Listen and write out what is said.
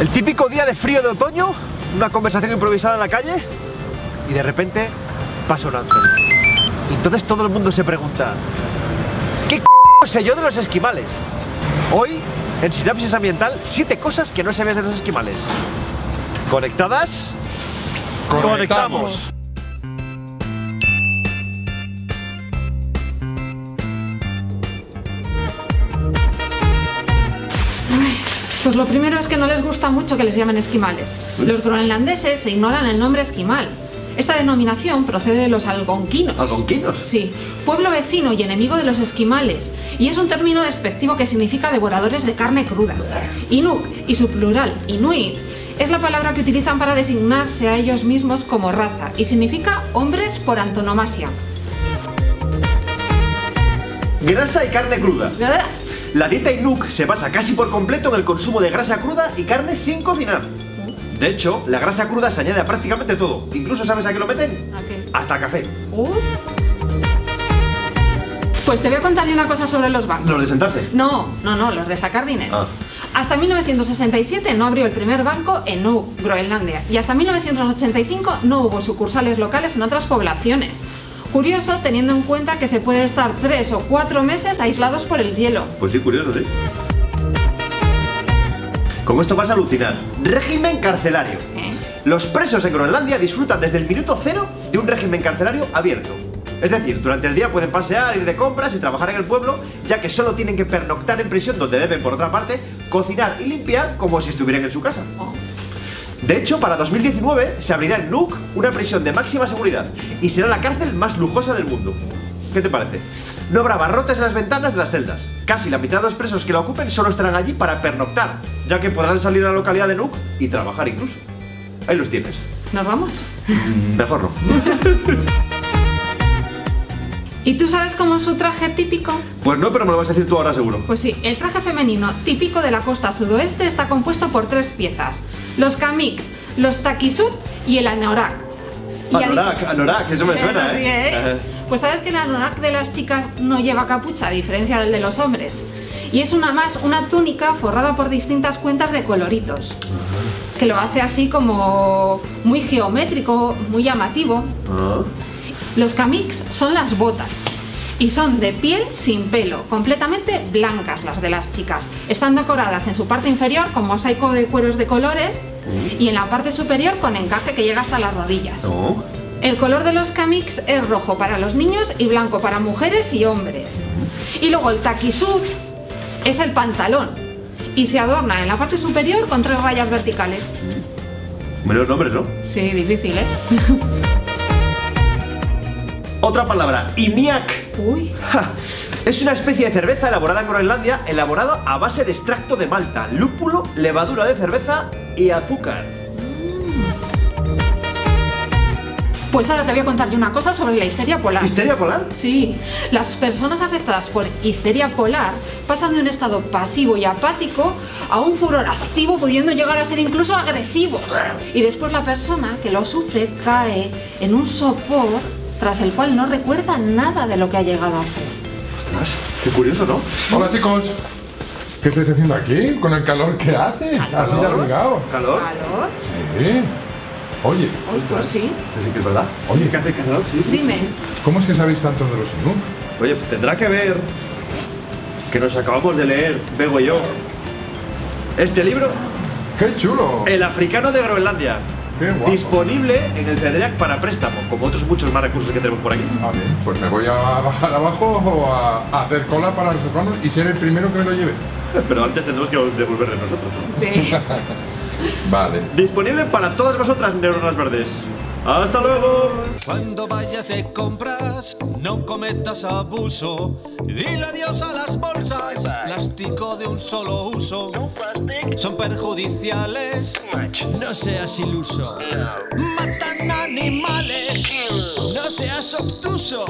El típico día de frío de otoño, una conversación improvisada en la calle y de repente pasa un ángel. Y entonces todo el mundo se pregunta, ¿qué c sé yo de los esquimales? Hoy, en Sinapsis Ambiental, siete cosas que no sabías de los esquimales. ¿Conectadas? Conectamos. Pues lo primero es que no les gusta mucho que les llamen esquimales. Los groenlandeses se ignoran el nombre esquimal. Esta denominación procede de los algonquinos. ¿Algonquinos? Sí, pueblo vecino y enemigo de los esquimales, y es un término despectivo que significa devoradores de carne cruda. Inuk y su plural, inuit, es la palabra que utilizan para designarse a ellos mismos como raza y significa hombres por antonomasia. Grasa y carne cruda. ¿Verdad? La dieta Inuk se basa casi por completo en el consumo de grasa cruda y carne sin cocinar. De hecho, la grasa cruda se añade a prácticamente todo. Incluso, ¿sabes a qué lo meten? ¿A qué? Hasta café. Uh. Pues te voy a contar yo una cosa sobre los bancos. ¿Lo de sentarse? No, no, no, los de sacar dinero. Ah. Hasta 1967 no abrió el primer banco en Groenlandia, y hasta 1985 no hubo sucursales locales en otras poblaciones. Curioso teniendo en cuenta que se puede estar tres o cuatro meses aislados por el hielo. Pues sí, curioso, sí. Con esto vas a alucinar. Régimen carcelario. ¿Eh? Los presos en Groenlandia disfrutan desde el minuto cero de un régimen carcelario abierto. Es decir, durante el día pueden pasear, ir de compras y trabajar en el pueblo, ya que solo tienen que pernoctar en prisión donde deben, por otra parte, cocinar y limpiar como si estuvieran en su casa. Oh. De hecho, para 2019 se abrirá en Nuuk una prisión de máxima seguridad y será la cárcel más lujosa del mundo. ¿Qué te parece? No habrá barrotes en las ventanas de las celdas. Casi la mitad de los presos que la ocupen solo estarán allí para pernoctar, ya que podrán salir a la localidad de Nuuk y trabajar incluso. Ahí los tienes. ¿Nos vamos? Mejor no. ¿Y tú sabes cómo es su traje típico? Pues no, pero me lo vas a decir tú ahora seguro. Pues sí, el traje femenino típico de la costa sudoeste está compuesto por tres piezas. Los kamiks, los takisut y el anorak. Y Anorak, anorak, eso me Eso suena, sí, ¿eh? ¿eh? Pues sabes que el anorak de las chicas no lleva capucha, a diferencia del de los hombres. Y es una más una túnica forrada por distintas cuentas de coloritos. Que lo hace así como muy geométrico, muy llamativo. Ah. Los kamiks son las botas y son de piel sin pelo, completamente blancas las de las chicas. Están decoradas en su parte inferior con mosaico de cueros de colores y en la parte superior con encaje que llega hasta las rodillas. No. El color de los kamiks es rojo para los niños y blanco para mujeres y hombres. Y luego el takisut es el pantalón y se adorna en la parte superior con tres rayas verticales. Menos nombres, ¿no? Sí, difícil, ¿eh? Otra palabra, imiak. Uy. Ja, Es una especie de cerveza elaborada en Groenlandia, elaborada a base de extracto de malta, lúpulo, levadura de cerveza y azúcar. Pues ahora te voy a contar yo una cosa sobre la histeria polar. ¿Histeria polar? Sí, las personas afectadas por histeria polar pasan de un estado pasivo y apático a un furor activo pudiendo llegar a ser incluso agresivos. Y después la persona que lo sufre cae en un sopor tras el cual no recuerda nada de lo que ha llegado a hacer. Ostras, qué curioso, ¿no? Hola chicos. ¿Qué estáis haciendo aquí? Con el calor que hace. Así de abrigado. ¿Calor? ¿Calor? Sí. Oye, Uy, pues sí. Esto sí que es verdad. Oye. Sí que hace calor, sí. Dime. ¿cómo es que sabéis tanto de los Inuk? Oye, pues tendrá que ver que nos acabamos de leer, Bego y yo, este libro, ¡Qué chulo! El africano de Groenlandia. Disponible en el CEDREAC para préstamo, como otros muchos más recursos que tenemos por aquí. Ah, bien. Pues me voy a bajar abajo o a, a hacer cola para reservarnos y ser el primero que me lo lleve. Pero antes tendremos que devolverle nosotros. ¿no? Sí. Vale. Disponible para todas vosotras, neuronas verdes. ¡Hasta luego! Cuando vayas de compras, no cometas abuso. Dile adiós a las bolsas, plástico de un solo uso. Son perjudiciales. No seas iluso. Matan animales. No seas obtuso.